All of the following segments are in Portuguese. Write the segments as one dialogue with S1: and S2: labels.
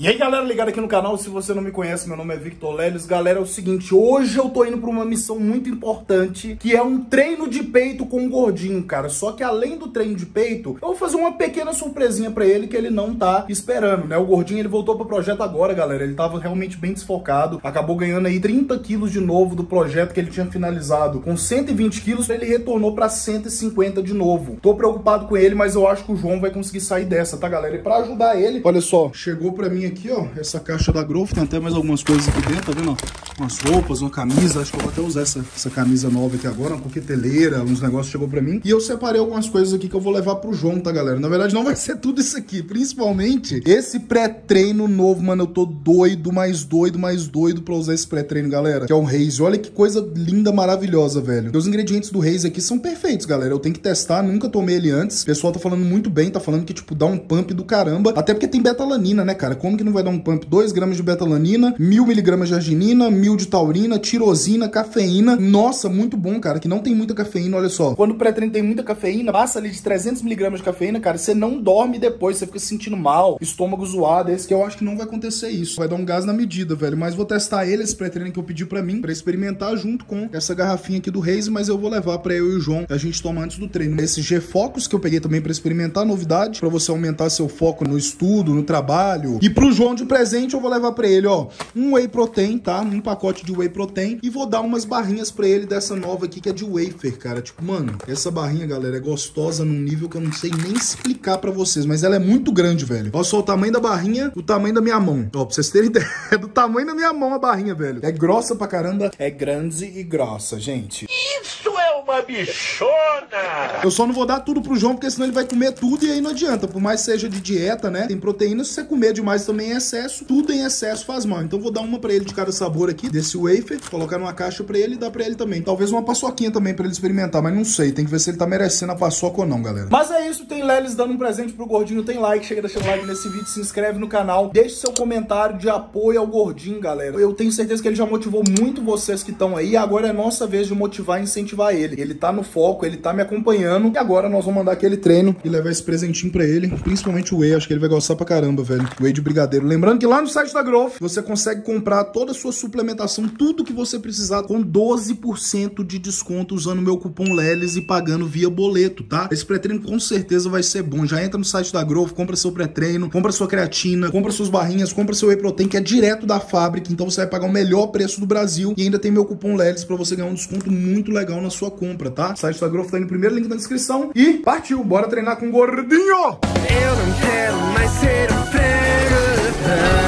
S1: E aí galera, ligado aqui no canal, se você não me conhece, meu nome é Victor Leles. Galera, é o seguinte, hoje eu tô indo pra uma missão muito importante, que é um treino de peito com o gordinho, cara. Só que além do treino de peito, eu vou fazer uma pequena surpresinha pra ele que ele não tá esperando, né? O gordinho, ele voltou pro projeto agora, galera. Ele tava realmente bem desfocado, acabou ganhando aí 30 quilos de novo do projeto que ele tinha finalizado com 120 quilos, ele retornou pra 150 de novo. Tô preocupado com ele, mas eu acho que o João vai conseguir sair dessa, tá, galera? E pra ajudar ele, olha só, chegou pra mim aqui, ó, essa caixa da Growth, tem até mais algumas coisas aqui dentro, tá vendo? Umas roupas, uma camisa, acho que eu vou até usar essa, essa camisa nova aqui agora, uma coqueteleira, uns negócios chegou pra mim. E eu separei algumas coisas aqui que eu vou levar pro João, tá, galera? Na verdade, não vai ser tudo isso aqui, principalmente esse pré-treino novo, mano, eu tô doido, mais doido, mais doido pra usar esse pré-treino, galera, que é um Raze. Olha que coisa linda, maravilhosa, velho. Os ingredientes do Raze aqui são perfeitos, galera, eu tenho que testar, nunca tomei ele antes. O pessoal tá falando muito bem, tá falando que, tipo, dá um pump do caramba, até porque tem betalanina, né, cara? Como que não vai dar um pump 2 gramas de betalanina, 1000 miligramas de arginina, 1000 de taurina, tirosina, cafeína. Nossa, muito bom, cara, que não tem muita cafeína, olha só. Quando o pré-treino tem muita cafeína, passa ali de 300 miligramas de cafeína, cara, você não dorme depois, você fica se sentindo mal, estômago zoado, esse que eu acho que não vai acontecer isso. Vai dar um gás na medida, velho, mas vou testar ele, esse pré-treino que eu pedi pra mim, pra experimentar junto com essa garrafinha aqui do Reis, mas eu vou levar pra eu e o João, a gente toma antes do treino. Esse G-Focus que eu peguei também pra experimentar, novidade, pra você aumentar seu foco no estudo, no trabalho. E pro João de presente eu vou levar pra ele, ó, um whey protein, tá? Um pacote de whey protein e vou dar umas barrinhas pra ele dessa nova aqui que é de wafer, cara. Tipo, mano, essa barrinha, galera, é gostosa num nível que eu não sei nem explicar pra vocês, mas ela é muito grande, velho. Olha só o tamanho da barrinha, o tamanho da minha mão. Ó, pra vocês terem ideia do tamanho da minha mão a barrinha, velho. É grossa pra caramba, é grande e grossa, gente.
S2: Isso é uma bichona!
S1: Eu só não vou dar tudo pro João, porque senão ele vai comer tudo e aí não adianta. Por mais seja de dieta, né? Tem proteína, se você comer demais também em excesso, tudo em excesso faz mal. Então vou dar uma pra ele de cada sabor aqui, desse wafer, colocar numa caixa pra ele e dar pra ele também. Talvez uma paçoquinha também pra ele experimentar, mas não sei. Tem que ver se ele tá merecendo a paçoca ou não, galera. Mas é isso, tem Lelis dando um presente pro gordinho, tem like, chega deixando like nesse vídeo, se inscreve no canal, deixe seu comentário de apoio ao gordinho, galera. Eu tenho certeza que ele já motivou muito vocês que estão aí, agora é nossa vez de motivar e incentivar ele. Ele tá no foco, ele tá me acompanhando, e agora nós vamos mandar aquele treino e levar esse presentinho pra ele, principalmente o whey, acho que ele vai gostar pra caramba, velho. Whey de brigadeiro. Lembrando que lá no site da Growth, você consegue comprar toda a sua suplementação, tudo que você precisar, com 12% de desconto usando o meu cupom LELES e pagando via boleto, tá? Esse pré-treino com certeza vai ser bom. Já entra no site da Growth, compra seu pré-treino, compra sua creatina, compra suas barrinhas, compra seu whey protein, que é direto da fábrica, então você vai pagar o melhor preço do Brasil e ainda tem meu cupom LELES pra você ganhar um desconto muito legal na sua compra, tá? O site da Growth tá aí no primeiro link na descrição e partiu, bora treinar com o gordinho!
S3: Eu não quero mais ser um prego.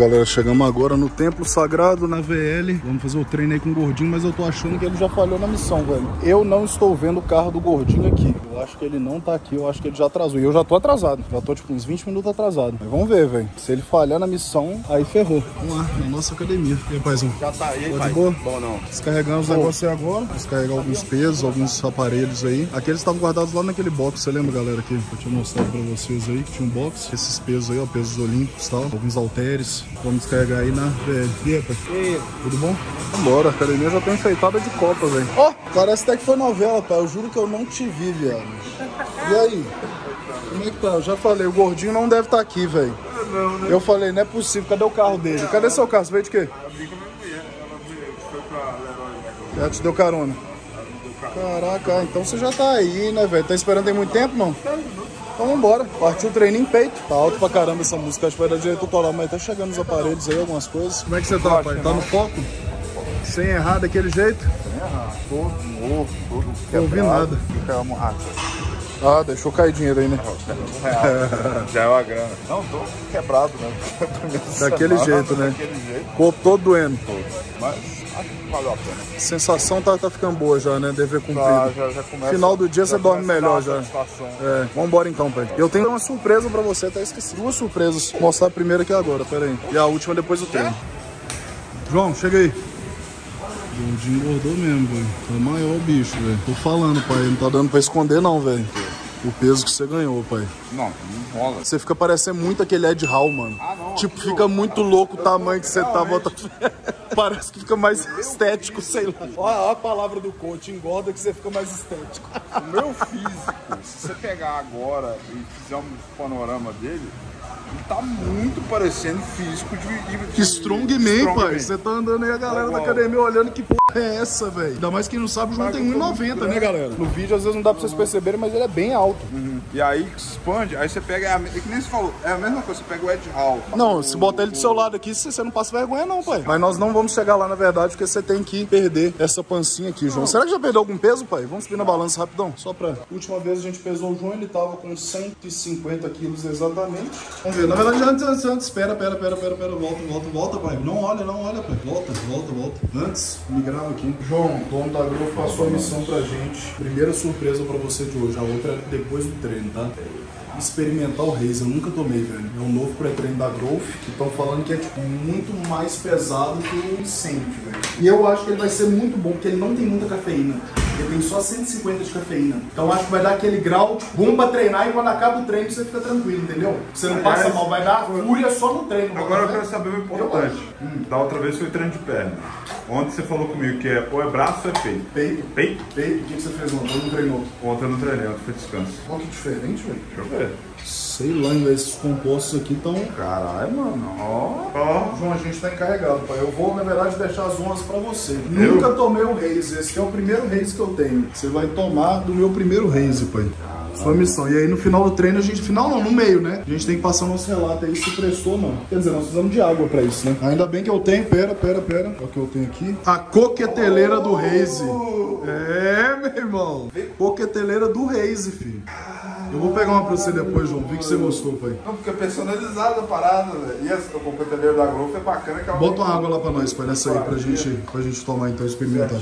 S1: Galera, chegamos agora no Templo Sagrado, na VL. Vamos fazer o treino aí com o Gordinho, mas eu tô achando que ele já falhou na missão, velho. Eu não estou vendo o carro do Gordinho aqui. Eu acho que ele não tá aqui, eu acho que ele já atrasou. E eu já tô atrasado, já tô tipo uns 20 minutos atrasado. Mas vamos ver, velho. Se ele falhar na missão, aí ferrou. Vamos lá, na nossa academia. E aí, paizão?
S2: Já tá aí,
S1: Tá
S2: pai.
S1: de boa?
S2: Bom não.
S1: Descarregando os negócios aí agora. Descarregar alguns pesos, alguns aparelhos aí. Aqueles estavam guardados lá naquele box. Você lembra, galera, que eu tinha mostrado pra vocês aí, que tinha um box. Esses pesos aí, ó, pesos olímpicos e tal. Alguns halteres. Vamos descarregar aí na VL. E aí, pai? Tudo bom? Vambora, a academia já tá enfeitada de copa, velho. Ó, parece até que foi novela, pai. Eu juro que eu não te vi, viado. E aí? Como é que tá? Eu já falei, o gordinho não deve estar aqui, velho.
S2: Não, né?
S1: Eu falei, não é possível. Cadê o carro dele? Cadê seu carro? Você veio de quê?
S2: Leroy, né?
S1: Ela te deu carona. Caraca, ah, então você já tá aí, né, velho? Tá esperando tem muito tempo, não? Então vambora. Partiu o treininho em peito. Tá alto pra caramba essa música. Acho que vai dar direito autoral, mas tá chegando os aparelhos aí, algumas coisas. Como é que você tá, pai? Tá no foco? Sem errar daquele jeito?
S2: Todo novo, todo
S1: Não ouvi nada. Ah, deixou cair dinheiro aí, né?
S2: Real. Já é uma grana. Não, tô quebrado, né?
S1: Daquele
S2: semana,
S1: jeito, né?
S2: Daquele jeito,
S1: Corpo todo doendo.
S2: todo. Mas, valeu a pena.
S1: Sensação tá, tá ficando boa já, né? Dever cumprido.
S2: Tá, já, já começa,
S1: Final do dia você dorme melhor já. É, vambora então, pai. Eu tenho uma surpresa pra você, até esqueci. Duas surpresas. Vou mostrar a primeira aqui agora, pera aí. E a última depois do treino. João, chega aí. Gordinho engordou mesmo, velho. Tá maior o bicho, velho. Tô falando, pai. Não tá dando pra esconder, não, velho. O peso que você ganhou, pai.
S2: Não, não rola.
S1: Você fica parecendo muito aquele Ed Hall, mano.
S2: Ah, não,
S1: tipo, fica muito louco o tamanho que você tá botando. Parece que fica mais estético, sei lá. Olha a palavra do coach, engorda que você fica mais estético.
S2: O meu físico, se você pegar agora e fizer um panorama dele, ele tá muito parecendo físico de. de,
S1: Strongman, pai. Você tá andando aí a galera da academia olhando que porra é essa, velho. Ainda mais quem não sabe, o João tem 1,90, né, galera? No vídeo às vezes não dá pra vocês perceberem, mas ele é bem alto.
S2: E aí expande, aí você pega. É, é que nem você falou, é a mesma coisa, você pega o Ed Hall.
S1: Não, se botar ele do seu lado aqui, você não passa vergonha, não, pai. Mas nós não vamos chegar lá, na verdade, porque você tem que perder essa pancinha aqui, João. Será que já perdeu algum peso, pai? Vamos subir na balança rapidão. Só pra. Última vez a gente pesou o João, ele tava com 150 quilos exatamente. Vamos ver. Na verdade, antes, antes, antes. Espera, espera, espera, espera, espera. Volta, volta, volta, pai. Não olha, não olha, pai. Volta, volta, volta. Antes, me grava aqui. João, dono da Growth passou a missão pra gente. Primeira surpresa pra você de hoje. A outra é depois do treino, tá? experimentar o Reis. Eu nunca tomei, velho. É um novo pré-treino da Growth, que estão falando que é tipo, muito mais pesado que o Incente, velho. E eu acho que ele vai ser muito bom, porque ele não tem muita cafeína. Ele tem só 150 de cafeína. Então acho que vai dar aquele grau tipo, bom pra treinar e quando acaba o treino você fica tranquilo, entendeu? Você não passa mal, vai dar fúria só no treino.
S2: Agora eu
S1: né?
S2: quero saber o importante. Da outra vez foi treino de perna. Ontem você falou comigo que é ou é braço ou é peito.
S1: Peito.
S2: Peito?
S1: Peito, o que você fez ontem? Eu não treinou.
S2: Ontem eu não treinei, ontem foi descanso.
S1: Olha que diferente, velho.
S2: Deixa eu ver.
S1: Sei lá, esses compostos aqui estão...
S2: Caralho, mano. Ó. Ó.
S1: João, a gente tá encarregado, pai. Eu vou, na verdade, deixar as honras pra você. Nunca tomei o Reis. Esse aqui é o primeiro Reis que eu tenho. Você vai tomar do meu primeiro Reis, pai. Sua missão. E aí no final do treino, a gente. Final não, no meio, né? A gente tem que passar o nosso relato aí se prestou, não. Quer dizer, nós precisamos de água pra isso, né? Ainda bem que eu tenho. Pera, pera, pera. Olha o que eu tenho aqui. A coqueteleira do Reis. É, meu irmão. Coqueteleira do Reis, filho. Eu vou pegar uma pra você depois, João. Vi que você gostou, pai.
S2: Não, porque é personalizada a parada, velho. E essa- o computador da Growth é bacana que ela
S1: Bota uma água lá pra nós, pai, nessa aí, pra gente, pra gente tomar então, experimentar.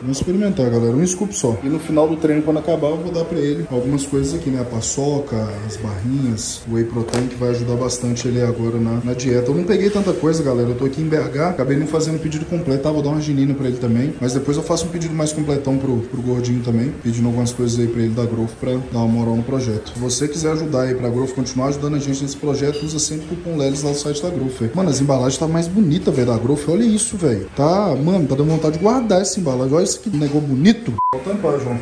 S1: Vamos experimentar, galera, um scoop só. E no final do treino, quando acabar, eu vou dar pra ele algumas coisas aqui, né? A paçoca, as barrinhas, o whey protein, que vai ajudar bastante ele agora na, na dieta. Eu não peguei tanta coisa, galera, eu tô aqui em BH, acabei nem fazendo pedido completo, tá? Vou dar uma arginina pra ele também, mas depois eu faço um pedido mais completão pro, pro gordinho também, pedindo algumas coisas aí pra ele da Growth pra dar uma moral no projeto. Se você quiser ajudar aí pra Growth continuar ajudando a gente nesse projeto, usa sempre o cupom LELES lá no site da Growth, velho. Mano, as embalagens tá mais bonita, velho, da Growth. Olha isso, velho. Tá, mano, tá dando vontade de guardar essa embalagem. Olha isso que negócio bonito. Vou tampar, João.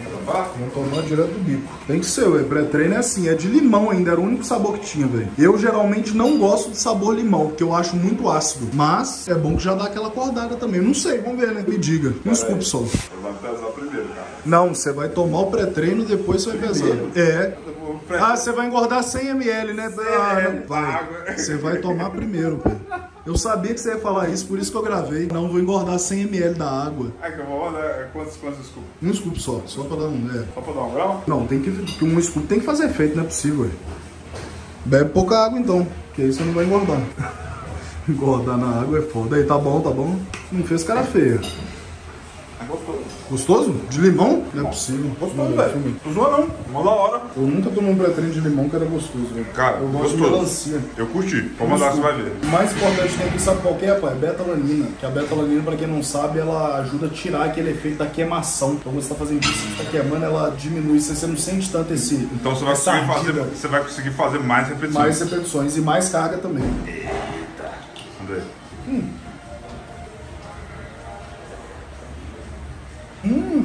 S1: Vamos tomar direto do bico. Tem que ser, velho. Pré-treino é assim, é de limão ainda, era o único sabor que tinha, velho. Eu geralmente não gosto de sabor limão, porque eu acho muito ácido. Mas é bom que já dá aquela acordada também. Eu não sei, vamos ver, né? Me diga. Um scoop só.
S2: vai pesar primeiro, cara.
S1: Não, você vai tomar o pré-treino, depois você vai pesar. É. Ah, você vai engordar 100 ml, né? Ah, não. Vai. Você vai tomar primeiro, pô. Eu sabia que você ia falar isso, por isso que eu gravei. Não vou engordar 100 ml da água.
S2: É que eu vou mandar quantos, quantos scoops?
S1: Um scoop só, só pra dar um. É.
S2: Só pra dar um grau?
S1: Não, tem que. Um scoop tem que fazer efeito, não é possível. ué. Bebe pouca água então, que aí você não vai engordar. engordar na água é foda. Aí, tá bom, tá bom. Não fez cara feia.
S2: É gostoso.
S1: De limão? Não é possível.
S2: Gostoso,
S1: Não,
S2: velho. Não zoa não. Mó da hora.
S1: Eu nunca tomei um pré-treino de limão que era gostoso, velho.
S2: Cara,
S1: eu gosto de melancia.
S2: Eu curti. Vou mandar, você vai ver.
S1: O mais importante tem aqui, sabe qual que é, pai? Betalanina. Que a betalanina, pra quem não sabe, ela ajuda a tirar aquele efeito da queimação. Então você tá fazendo isso, você tá queimando, ela diminui, você não sente tanto esse.
S2: Então você vai, conseguir fazer, você vai conseguir fazer mais repetições.
S1: mais repetições e mais carga também.
S2: André.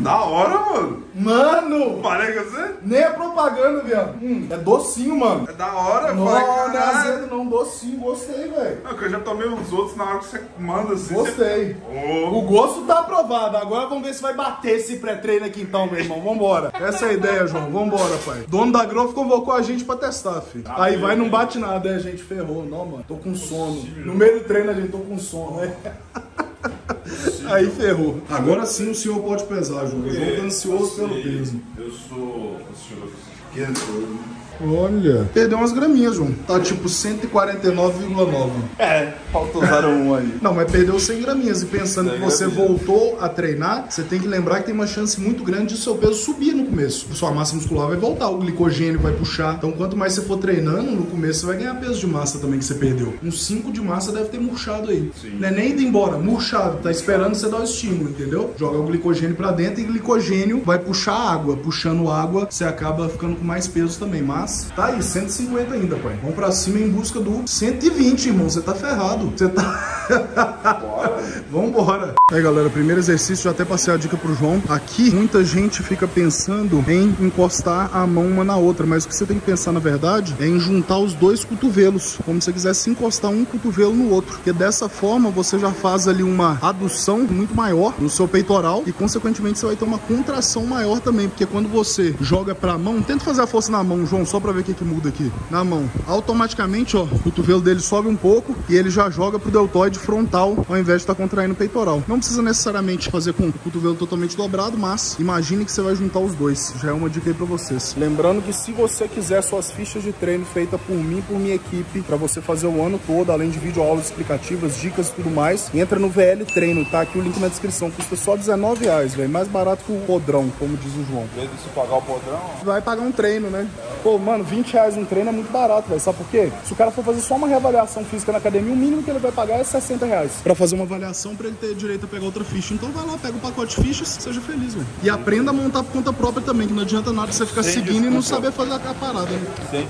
S2: Da hora, mano.
S1: Mano!
S2: Parei com você?
S1: Nem é propaganda, viado. Hum, é docinho, mano.
S2: É da hora,
S1: Não,
S2: falei,
S1: não é azedo, não. Docinho, gostei, velho.
S2: Não, que eu já tomei uns outros na hora que você manda assim.
S1: Gostei.
S2: Você...
S1: O gosto tá aprovado. Agora vamos ver se vai bater esse pré-treino aqui então, meu irmão. Vambora. Essa é a ideia, João. Vambora, pai. Dono da Growth convocou a gente pra testar, filho. Aí vai, não bate nada, é, gente. Ferrou. Não, mano. Tô com sono. No meio do treino, a gente, tô com sono, né? Aí ferrou. Agora sim o senhor pode pesar, João. O João tá ansioso pelo peso.
S2: Eu sou. Deixa eu ver.
S1: Olha. Perdeu umas graminhas, João. Tá tipo 149,9.
S2: É, faltou 01 aí.
S1: Não, mas perdeu 100 graminhas. E pensando que você
S2: graminhas.
S1: voltou a treinar, você tem que lembrar que tem uma chance muito grande de seu peso subir no começo. Sua massa muscular vai voltar, o glicogênio vai puxar. Então, quanto mais você for treinando, no começo você vai ganhar peso de massa também que você perdeu. Uns 5 de massa deve ter murchado aí. Não é nem indo embora, murchado. Tá esperando você dar o estímulo, entendeu? Joga o glicogênio pra dentro e o glicogênio vai puxar água. Puxando água, você acaba ficando com mais peso também. Mas tá aí, 150 ainda, pai. Vamos pra cima em busca do 120, irmão. Você tá ferrado. Você tá. Vambora. Aí, galera, primeiro exercício, já até passei a dica pro João. Aqui, muita gente fica pensando em encostar a mão uma na outra, mas o que você tem que pensar, na verdade, é em juntar os dois cotovelos, como se você quisesse encostar um cotovelo no outro. Porque dessa forma, você já faz ali uma adução muito maior no seu peitoral e, consequentemente, você vai ter uma contração maior também, porque quando você joga pra mão, tenta fazer a força na mão, João, só pra ver o que, que muda aqui. Na mão, automaticamente, ó, o cotovelo dele sobe um pouco e ele já joga pro deltoide frontal, ao invés de estar contraindo o peitoral. Não precisa necessariamente fazer com o cotovelo totalmente dobrado, mas imagine que você vai juntar os dois. Já é uma dica aí pra vocês. Lembrando que se você quiser suas fichas de treino feitas por mim, por minha equipe, pra você fazer o ano todo, além de vídeo aulas explicativas, dicas e tudo mais, entra no VL Treino, tá aqui o link na descrição. Custa só 19 reais, velho. Mais barato que o podrão, como diz o João.
S2: Em vez de se pagar o podrão,
S1: Vai pagar um treino, né? Pô, mano, 20 reais um treino é muito barato, velho. Sabe por quê? Se o cara for fazer só uma reavaliação física na academia, o mínimo que ele vai pagar é 60 reais. Pra fazer uma avaliação, pra ele ter direito a pegar outra ficha. Então vai lá, pega o pacote de fichas, seja feliz, velho. E aprenda a montar por conta própria também, que não adianta nada você ficar
S2: Sem
S1: seguindo e não
S2: desculpa.
S1: saber fazer a parada, né?
S2: sim.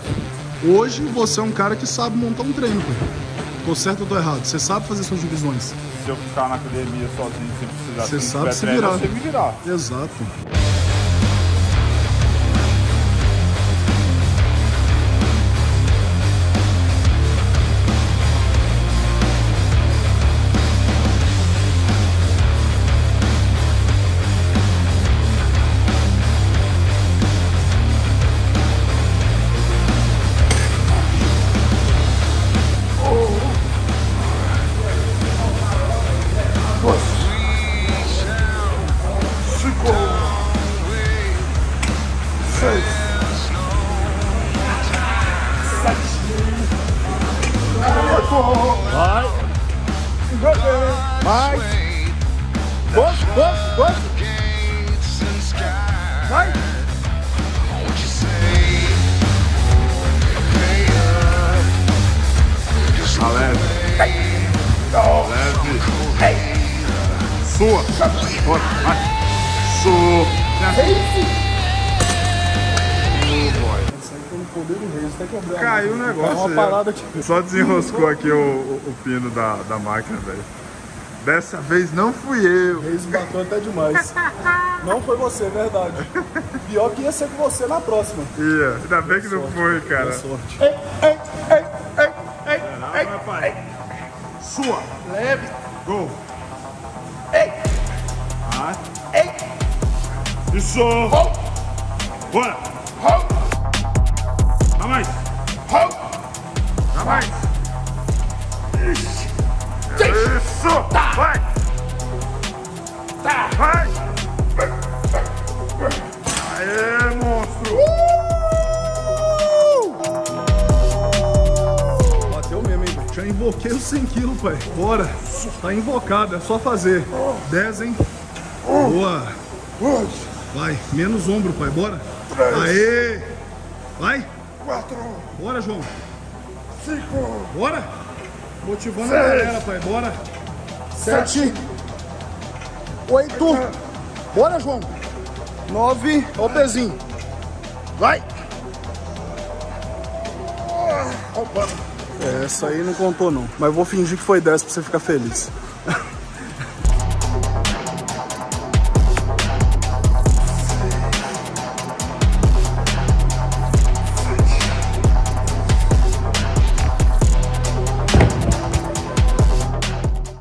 S1: Hoje você é um cara que sabe montar um treino, pô. Tô certo ou tô errado? Você sabe fazer suas divisões.
S2: Se eu ficar na academia sozinho, sem precisar
S1: Você
S2: se
S1: sabe se
S2: treino,
S1: virar.
S2: eu sei me virar.
S1: Exato.
S2: Sua. Bora, vai. Sua. Caiu o negócio.
S1: É parada tipo.
S2: Só desenroscou aqui o, o- o pino da, da máquina, velho. Dessa vez não fui eu.
S1: Reis bateu até demais. Não foi você, é verdade. Pior que ia ser com você na próxima.
S2: Ia. Ainda bem que não foi, cara.
S1: Sorte.
S2: Não, rapaz. Sua.
S1: Leve.
S2: Gol.
S1: Ei.
S2: Vai.
S1: Ei.
S2: Isso. Bora. Dá mais. Dá mais. Isso. Vai. Vai.
S1: Invoquei os 100 quilos, pai. Bora. Tá invocado, é só fazer. 10, hein? Boa. Vai, menos ombro, pai. Bora. Aê. Vai. Bora, João. Bora. Motivando a galera, pai. Bora. Sete. Oito. Bora, João. Nove. Ó o pezinho. Vai. É, essa aí não contou não. Mas vou fingir que foi 10 pra você ficar feliz.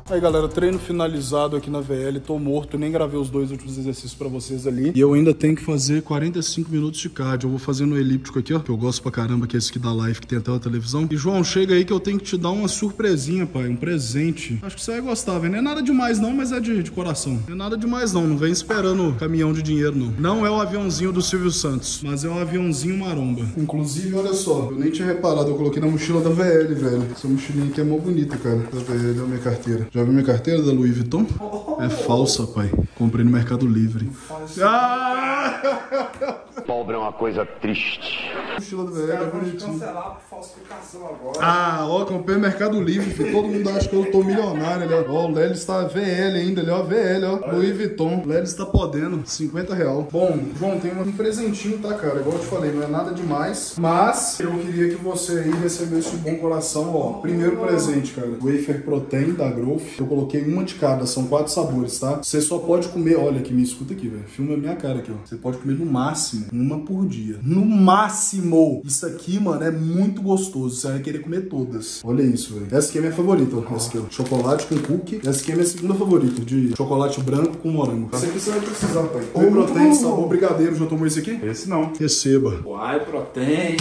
S1: Aí, galera, treino finalizado aqui na VL. Tô morto, nem gravei os dois últimos exercícios pra vocês ali. E eu ainda tenho que fazer 45 minutos de cardio. Eu vou fazer no elíptico aqui, ó, que eu gosto pra caramba, que é esse aqui da live, que tem até a televisão. E, João, chega aí que eu tenho que te dar uma surpresinha, pai, um presente. Acho que você vai gostar, velho. Não é nada demais não, mas é de, de coração. Não é nada demais não, não vem esperando caminhão de dinheiro não. Não é o aviãozinho do Silvio Santos, mas é um aviãozinho maromba. Inclusive, olha só, eu nem tinha reparado, eu coloquei na mochila da VL, velho. Essa mochilinha aqui é mó bonita, cara. Da VL, olha minha carteira. Já viu minha carteira da Louis Vuitton? É falsa, pai. Comprei no Mercado Livre. Ah!
S4: Pobre é uma coisa triste.
S1: Mochila da VL é bonitinha.
S2: cancelar por falsificação agora.
S1: Ah, ó, comprei no Mercado Livre, filho. Todo mundo acha que eu tô milionário, ali, ó. Ó, o Lelis tá VL ainda, ali, ó. VL, ó. Louis Vuitton. O Lelis tá podendo. 50 real. Bom, João, tem um presentinho, tá, cara? Igual eu te falei, não é nada demais. Mas eu queria que você aí recebesse de bom coração, ó. Primeiro presente, cara. Wafer Protein da Growth. Eu coloquei uma de cada, são quatro sabores, tá? Você só pode comer, olha aqui, me escuta aqui, velho. Filma a minha cara aqui, ó. Você pode comer no máximo uma por dia. No máximo! Isso aqui, mano, é muito gostoso. Você vai querer comer todas. Olha isso, velho. Essa aqui é minha favorita, ó. Essa aqui, ó. Chocolate com cookie. Essa aqui é minha segunda favorita, de chocolate branco com morango. Essa aqui você vai precisar, pai. Whey protein, sabor brigadeiro. Já tomou esse aqui?
S2: Esse não.
S1: Receba.
S2: Uai, protein.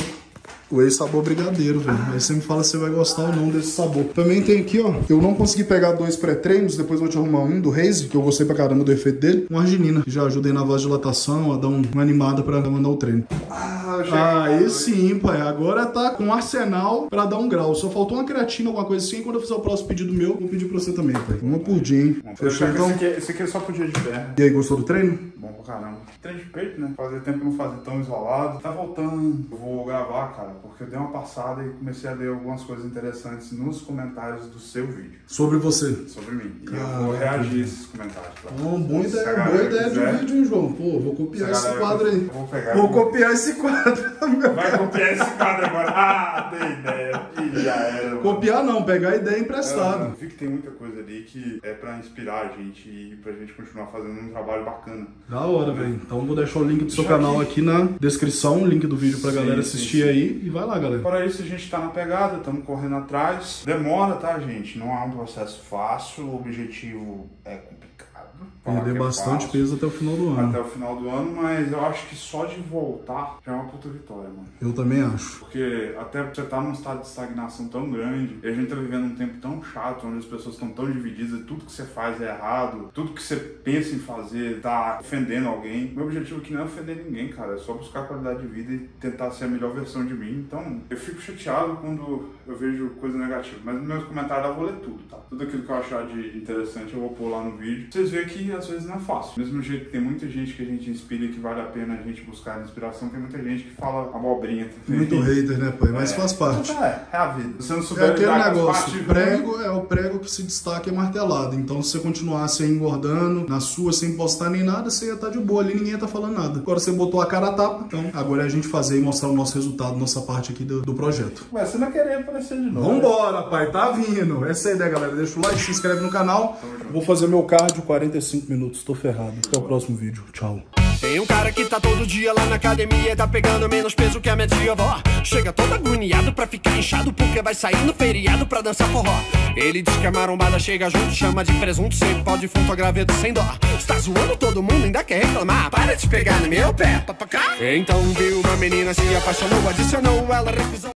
S1: O ex-sabor brigadeiro, velho. Aí você me fala se você vai gostar ou não desse sabor. Também tem aqui, ó. Eu não consegui pegar dois pré-treinos, depois eu vou te arrumar um do Raze, que eu gostei pra caramba do efeito dele. Um arginina, que já ajuda aí na vasodilatação, a dar um- uma animada pra mandar o treino.
S2: Ah,
S1: Ah, aí sim, pai. Agora tá com um arsenal pra dar um grau. Só faltou uma creatina, alguma coisa assim. Quando eu fizer o próximo pedido meu, vou pedir pra você também, pai. Uma por dia, hein? Fechou então?
S2: Esse aqui, esse aqui é só pro dia de perna.
S1: E aí, gostou do treino?
S2: Bom pra caramba. Treino de peito, né? Fazia tempo que não fazia tão isolado. Tá voltando. Eu vou gravar, cara, porque eu dei uma passada e comecei a ler algumas coisas interessantes nos comentários do seu vídeo.
S1: Sobre você.
S2: Sobre mim. E eu vou reagir a esses comentários. Tá?
S1: Uma boa ideia, boa ideia de
S2: quiser-
S1: um vídeo, hein, João? Pô, vou copiar esse quadro aí.
S2: Vou pegar.
S1: Vou copiar esse quadro.
S2: Vai copiar esse quadro agora. Ah, dei ideia. E já era. mano.
S1: Copiar não, pegar a ideia
S2: É,
S1: emprestada.
S2: eu vi que tem muita coisa ali que é pra inspirar a gente e pra gente continuar fazendo um trabalho bacana.
S1: Da hora, velho. Então vou deixar o link do seu
S2: Deixa
S1: canal
S2: aqui.
S1: aqui na descrição, o link do vídeo pra
S2: Sim,
S1: galera assistir
S2: sim.
S1: aí. E vai lá, galera.
S2: Fora isso, a gente tá na pegada, estamos correndo atrás. Demora, tá, gente? Não é um processo fácil, o objetivo é complicado.
S1: Perder bastante
S2: fácil
S1: peso até o final do ano.
S2: até o final do ano, mas eu acho que só de voltar já é uma puta vitória, mano.
S1: Eu também acho.
S2: Porque até você tá num estado de estagnação tão grande, e a gente tá vivendo um tempo tão chato, onde as pessoas estão tão divididas, e tudo que você faz é errado, tudo que você pensa em fazer tá ofendendo alguém. Meu objetivo aqui não é ofender ninguém, cara, é só buscar qualidade de vida e tentar ser a melhor versão de mim. Então, eu fico chateado quando eu vejo coisa negativa, mas nos meus comentários eu vou ler tudo, tá? Tudo aquilo que eu achar de interessante eu vou pôr lá no vídeo. Vocês veem que às vezes não é fácil. Do mesmo jeito que tem muita gente que a gente inspira e que vale a pena a gente buscar inspiração, tem muita gente que fala abobrinha também.
S1: Muito hater, né, pai? Mas faz parte.
S2: É, é a vida. Você não
S1: É
S2: souber
S1: aquele
S2: com as
S1: negócio, o prego é o prego que se destaca e é martelado. Então, se você continuasse aí engordando, na sua, sem postar nem nada, você ia estar de boa ali, ninguém ia estar falando nada. Agora você botou a cara a tapa, então agora é a gente fazer e mostrar o nosso resultado, nossa parte aqui do, do projeto.
S2: Mas você não querer aparecer de novo.
S1: Vambora, pai, tá vindo. Essa é a ideia, galera. Deixa o like, se inscreve no canal. Vou fazer meu cardio 45 minutos, tô ferrado. Até o próximo vídeo. Tchau.
S3: Tem um cara que tá todo dia lá na academia Tá pegando menos peso que a média avó Chega todo agoniado pra ficar inchado Porque vai sair no feriado pra dançar forró. Ele diz que a marombada chega junto Chama de presunto, sem pau de fundo, a graveto sem dó. Está zoando todo mundo, ainda quer reclamar? Para de pegar no meu pé, papacá Então viu uma menina, se apaixonou Adicionou ela, refusou